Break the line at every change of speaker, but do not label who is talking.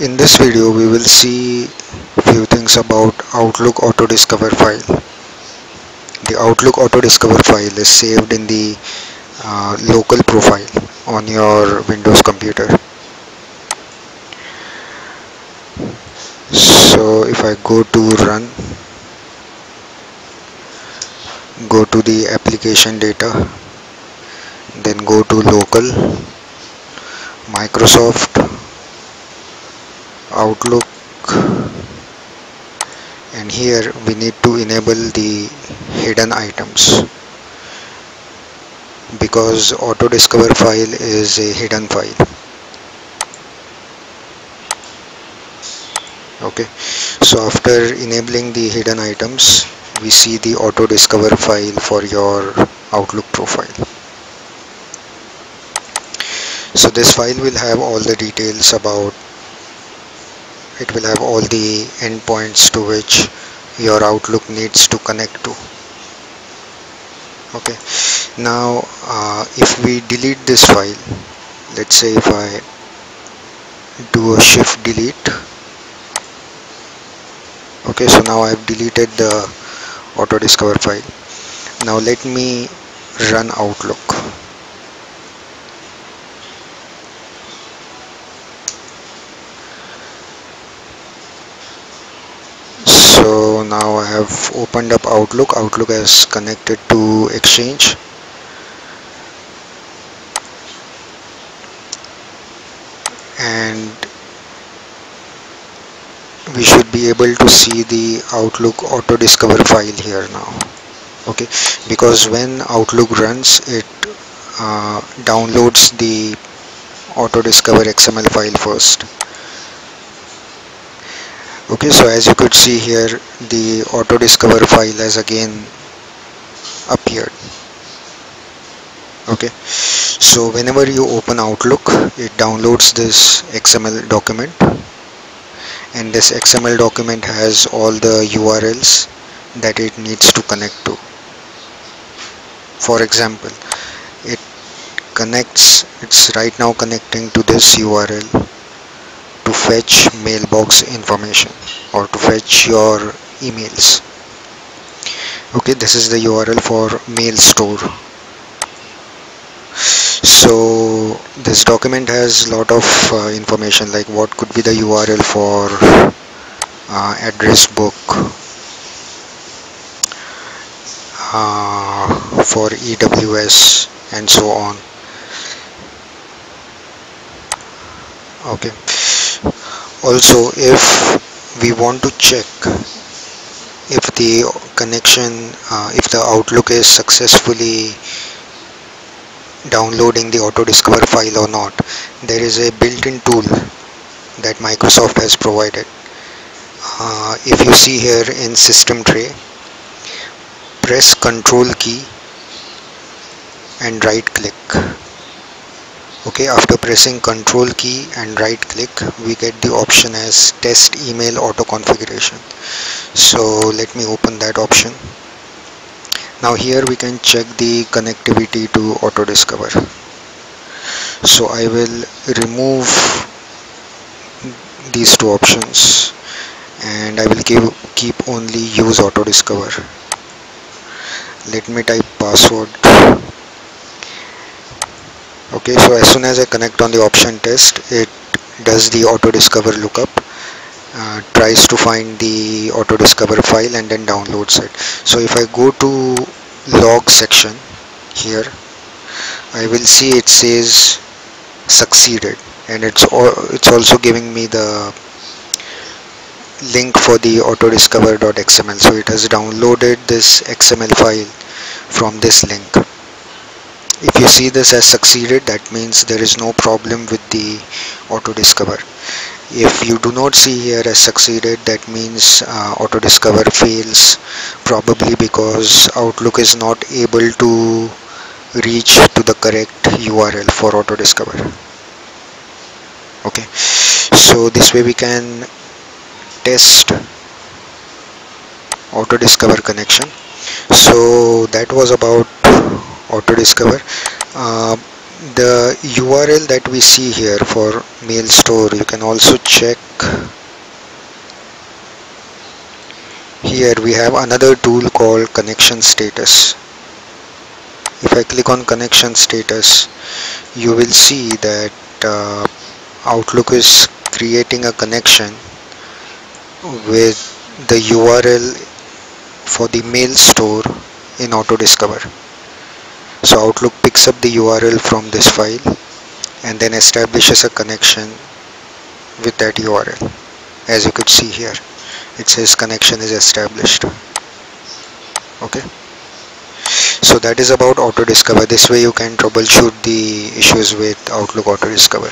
In this video we will see few things about Outlook Auto Discover file. The Outlook Auto Discover file is saved in the uh, local profile on your Windows computer. So if I go to run, go to the application data, then go to local, Microsoft outlook. And here we need to enable the hidden items. Because auto discover file is a hidden file. Okay. So after enabling the hidden items we see the auto discover file for your outlook profile. So this file will have all the details about it will have all the endpoints to which your Outlook needs to connect to. Okay. Now uh, if we delete this file let's say if I do a shift delete. Okay so now I've deleted the auto discover file. Now let me run Outlook so now I have opened up Outlook. Outlook has connected to Exchange. And we should be able to see the Outlook auto discover file here now. Okay? Because when Outlook runs it uh, downloads the auto discover XML file first okay so as you could see here the auto discover file has again appeared. Okay so whenever you open outlook it downloads this xml document. And this xml document has all the urls that it needs to connect to. For example it connects it's right now connecting to this url to fetch mailbox information or to fetch your emails. Okay this is the URL for mail store. So this document has a lot of uh, information like what could be the URL for uh, address book uh, for EWS and so on. Okay also if we want to check if the connection uh, if the outlook is successfully downloading the auto discover file or not there is a built-in tool that Microsoft has provided. Uh, if you see here in system tray press control key and right click okay after pressing control key and right click we get the option as test email auto configuration. So let me open that option. Now here we can check the connectivity to auto discover. So I will remove these two options and I will keep, keep only use auto discover. Let me type password okay so as soon as I connect on the option test it does the auto discover lookup uh, tries to find the auto discover file and then downloads it. So if I go to log section here I will see it says succeeded and it's it's also giving me the link for the autodiscover.xml so it has downloaded this XML file from this link if you see this as succeeded that means there is no problem with the auto discover if you do not see here as succeeded that means uh, auto discover fails probably because outlook is not able to reach to the correct url for auto discover okay. So this way we can test auto discover connection. So that was about auto discover uh, the URL that we see here for mail store you can also check. Here we have another tool called connection status. If I click on connection status you will see that uh, Outlook is creating a connection with the URL for the mail store in AutoDiscover so Outlook picks up the URL from this file and then establishes a connection with that URL as you could see here it says connection is established. Okay? So that is about auto discover this way you can troubleshoot the issues with outlook auto discover